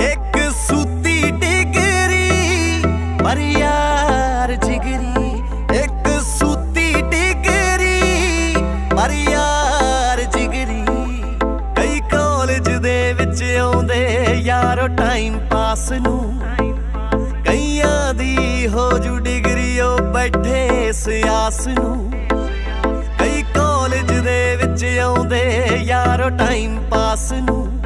ਇੱਕ ਸੂਤੀ ਡਿਗਰੀ ਪਰ ਯਾਰ ਜਿਗਰੀ। ਇੱਕ ਸੂਤੀ ਡਿਗਰੀ ਪਰ ਯਾਰ ਜਿਗਰੀ। ਕਈ ਕਾਲਜ ਦੇ ਵਿੱਚ ਆਉਂਦੇ, ਯਾਰੋ ਟਾਈਮ ਪਾਸ ਨੂੰ। ਬੈਠੇ ਸਿਆਸ ਨੂੰ ਕਈ ਕਾਲਜ ਦੇ ਵਿੱਚ ਆਉਂਦੇ, ਯਾਰੋ ਟਾਈਮ ਪਾਸ ਨੂੰ।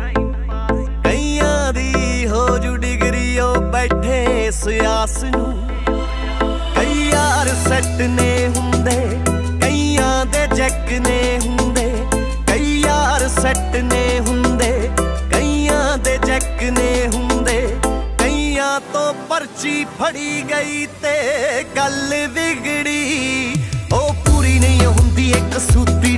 ਕਈਆਂ ਦੀ ਹੋ ਜੂ ਡਿਗਰੀ ਉਹ ਬੈਠੇ ਸਿਆਸ ਨੂੰ। ਕਈ ਯਾਰ ਸੈੱਟ ਨੇ ਹੁੰਦੇ, ਕਈਆਂ ਦੇ ਜੈਕ ਨੇ ਹੁੰਦੇ। ਕਈ ਯਾਰ ਸੈੱਟ ਨੇ ਹੁੰਦੇ ਪਰਚੀ ਫੜੀ ਗਈ ਤੇ ਗੱਲ ਵਿਗੜੀ। ਉਹ ਪੂਰੀ ਨਹੀਂ ਹੁੰਦੀ ਇੱਕ ਸੂਤੀ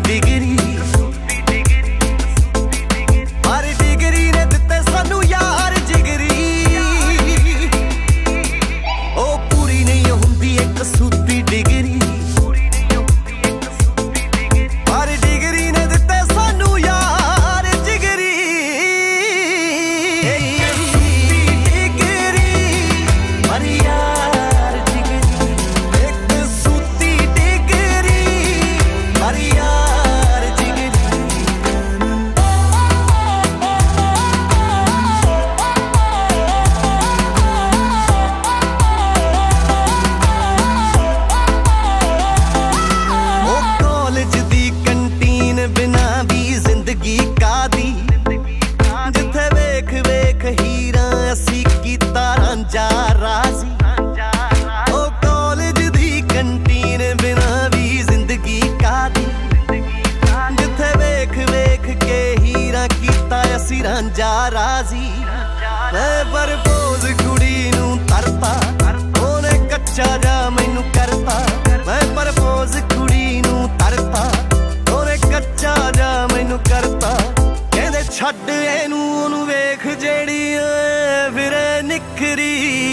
ਕੀਤਾ ਰਾਂਝਾ ਰਾਜ਼ੀ। ਮੈਂ ਪਰਪੋਜ਼ ਕੁੜੀ ਨੂੰ ਤਰਤਾ। ਉਹਨੇ ਕੱਚਾ ਜਾ ਮੈਨੂੰ ਕਰਤਾ। ਮੈਂ ਪਰਪੋਜ਼ ਕੁੜੀ ਨੂੰ ਤਰਤਾ। ਉਹਨੇ ਕੱਚਾ ਜਾ ਮੈਨੂੰ ਕਰਤਾ। ਕਹਿੰਦੇ ਛੱਡ ਇਹਨੂੰ, ਉਹਨੂੰ ਵੇਖ ਜਿਹੜੀ ਓਏ ਫਿਰੇ ਨਿਖਰੀ।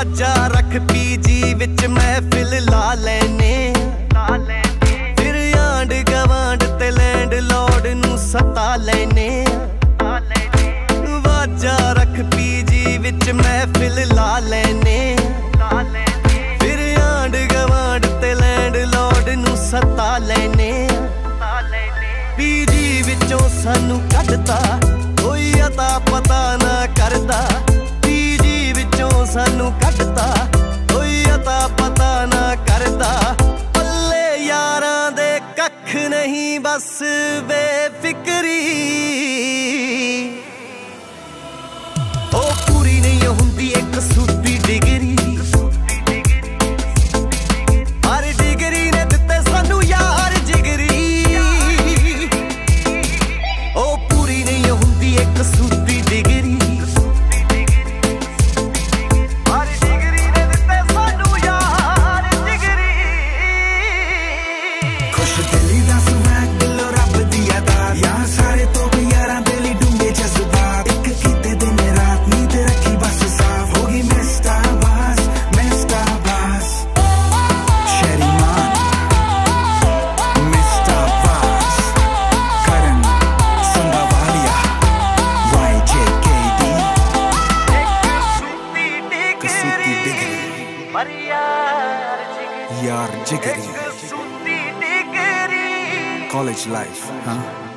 ਵਾਜਾ ਰੱਖ ਪੀਜੀ ਵਿੱਚ ਮਹਿਫਿਲ ਲਾ ਲੈਨੇ ਲਾ ਲੈਨੇ ਫਿਰ ਆਂਡ ਗਵਾਂਡ ਤੇ ਲੈਂਡ ਲੋਡ ਨੂੰ ਸਤਾ ਲੈਨੇ ਵਾਜਾ ਰੱਖ ਪੀਜੀ ਵਿੱਚ ਮਹਿਫਿਲ ਲਾ ਲੈਨੇ ਲਾ ਲੈਨੇ ਫਿਰ ਆਂਡ ਗਵਾਂਡ ਤੇ ਲੈਂਡ ਲੋਡ ਨੂੰ ਸਤਾ ਲੈਨੇ ਪੀਜੀ ਵਿੱਚੋਂ ਸਾਨੂੰ ਕੱਢਤਾ ਕੋਈ ਅਤਾ ਪਤਾ ਨਾ ਕਰਦਾ। ਸਾਨੂੰ ਕੱਢਤਾ ਕੋਈ ਅਤਾ ਪਤਾ ਨਾ ਕਰਦਾ। ਪੱਲੇ ਯਾਰਾਂ ਦੇ ਕੱਖ ਨਹੀਂ ਬਸ ਬੇਫਿਕਰੀ। ਪਰ ਯਾਰ ਜਿਗਰੀ। ਯਾਰ ਜਿਗਰੀ। ਇੱਕ ਸੂਤੀ ਡਿਗਰੀ। College life huh